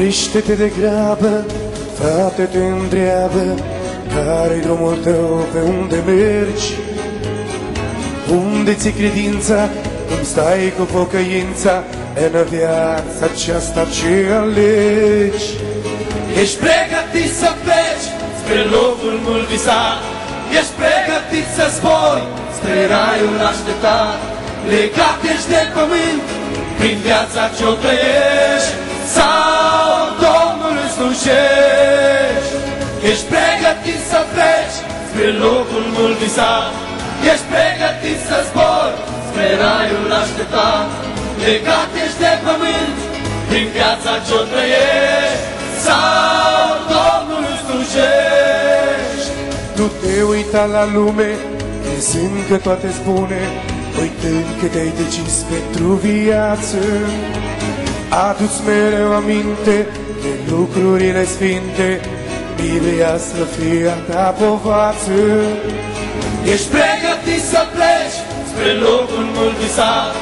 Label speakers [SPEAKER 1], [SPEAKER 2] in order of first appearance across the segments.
[SPEAKER 1] Oprește-te de grabă, frate te întreabă, care-i drumul tău, pe unde mergi? Unde ți credința, cum stai cu pocăința, în viața aceasta ce alegi?
[SPEAKER 2] Ești pregătit să pleci spre locul mult visat Ești pregătit să zbori spre raiul așteptat Legat ești de pământ prin viața ce-o trăiești Sau Domnul slujești Ești pregătit să pleci spre locul mult visat Ești pregătit să zbori spre raiul așteptat. Legat ești de pământ prin viața ce-o trăiești. Sau Domnul slujești
[SPEAKER 1] Nu te uita la lume, crezând că toate spune, uitând că te-ai decis pentru viață. Adu-ți mereu aminte de lucrurile sfinte, Biblia să fie a ta povață.
[SPEAKER 2] Ești pregătit să pleci spre locul mult visat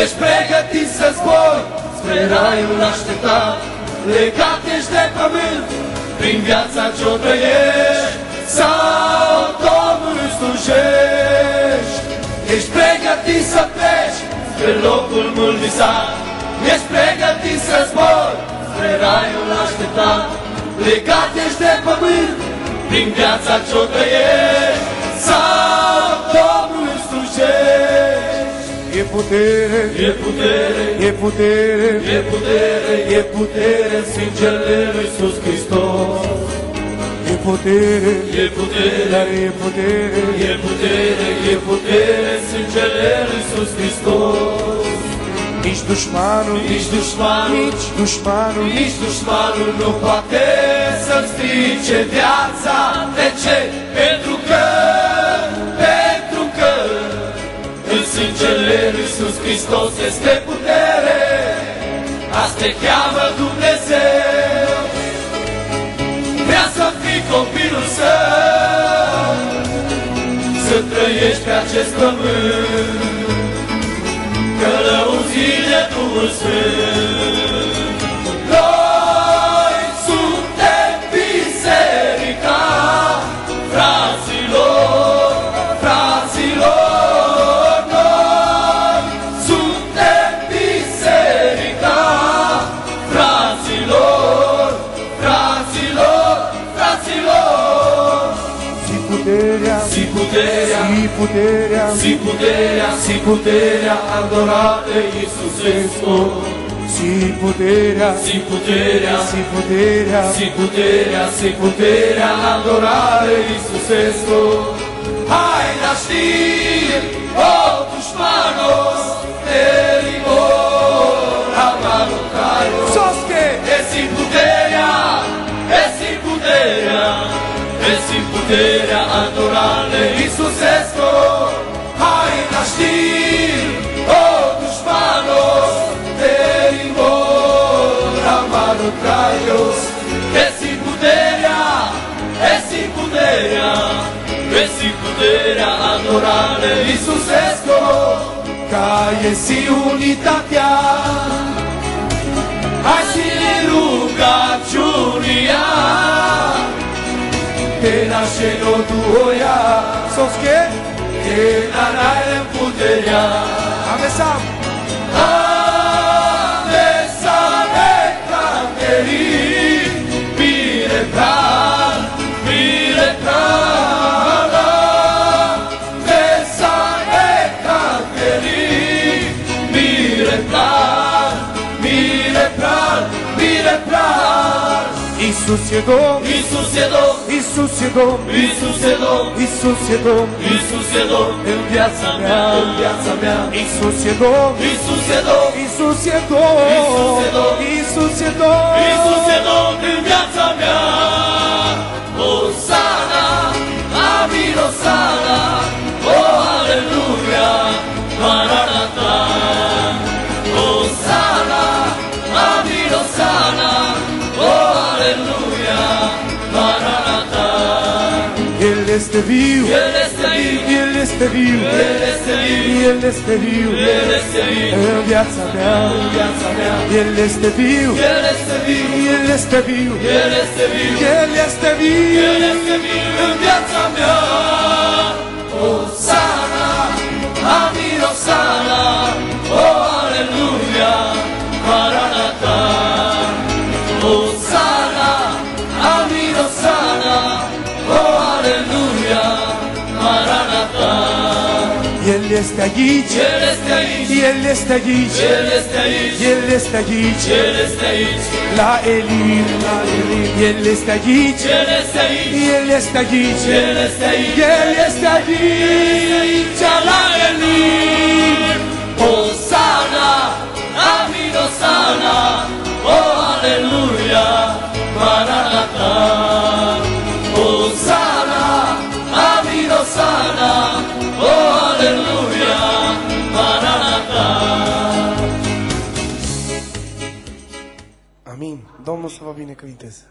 [SPEAKER 2] Ești pregătit să zbori spre raiul așteptat Legat ești de pământ prin viața ce-o trăiești Sau Domnului slujești Ești pregătit să pleci spre locul mult visat Ești pregătit să zbori spre raiul așteptat Legat ești de pământ prin viața ce-o trăiești. Sau Domnului slujești.
[SPEAKER 1] E putere,
[SPEAKER 2] E putere,
[SPEAKER 1] e putere,
[SPEAKER 2] e putere, e putere în sângele lui Iisus Hristos.
[SPEAKER 1] e putere,
[SPEAKER 2] E putere,
[SPEAKER 1] dar e putere,
[SPEAKER 2] e putere, e putere în sângele lui Iisus Hristos
[SPEAKER 1] nici dușmanul,
[SPEAKER 2] Nici dușmanul,
[SPEAKER 1] nici dușmanul,
[SPEAKER 2] nici dușmanul nu poate să-mi strice viața. De ce? Pentru că, pentru că În sângele lui Iisus Hristos este putere. Asta te cheamă Dumnezeu. Vrea să fii copilul său. Să trăiești pe acest pământ Călăuzirea tu
[SPEAKER 1] îmi puderia,
[SPEAKER 2] se puderia,
[SPEAKER 1] se puderia,
[SPEAKER 2] se puderia, se puderia adorare e sucesso.
[SPEAKER 1] Se puderia,
[SPEAKER 2] se puderia,
[SPEAKER 1] se puderia,
[SPEAKER 2] se puderia, se puderia adorare Iisus Hristos. Hai Ai știri, outros manos șpanos, te limor, o caros. Só que, esse si. Fratelli Isusesco, ca esi unitatea, hai și rugăciunea, te nașe lotuoia,
[SPEAKER 1] sosche,
[SPEAKER 2] te la naire în puterea. Amesam! Amesam, e canterii, bine, bravo!
[SPEAKER 1] Isus e Domn,
[SPEAKER 2] Iisus e Domn,
[SPEAKER 1] Isus e Domn,
[SPEAKER 2] Iisus e Domn,
[SPEAKER 1] Isus e Domn,
[SPEAKER 2] Iisus e Domn în viața mea, în viața mea.
[SPEAKER 1] Isus e Domn,
[SPEAKER 2] Iisus e Domn,
[SPEAKER 1] Isus e Domn, Isus e Domn,
[SPEAKER 2] Iisus e Domn în viața mea.
[SPEAKER 1] El este viu,
[SPEAKER 2] El este viu,
[SPEAKER 1] El este viu,
[SPEAKER 2] El este viu,
[SPEAKER 1] El este viu,
[SPEAKER 2] El este viu,
[SPEAKER 1] în viața mea,
[SPEAKER 2] în viața mea.
[SPEAKER 1] El este viu,
[SPEAKER 2] El este viu,
[SPEAKER 1] El este viu,
[SPEAKER 2] El este viu,
[SPEAKER 1] El este viu.
[SPEAKER 2] El este viu în viața mea. está allí,
[SPEAKER 1] y Él está
[SPEAKER 2] allí, y Él
[SPEAKER 1] está allí, y
[SPEAKER 2] Él está allí,
[SPEAKER 1] la Elim, y Él está allí,
[SPEAKER 2] y Él está allí, y Él está allí, y Él está allí,
[SPEAKER 1] Amin. Domnul să vă binecuvinteze.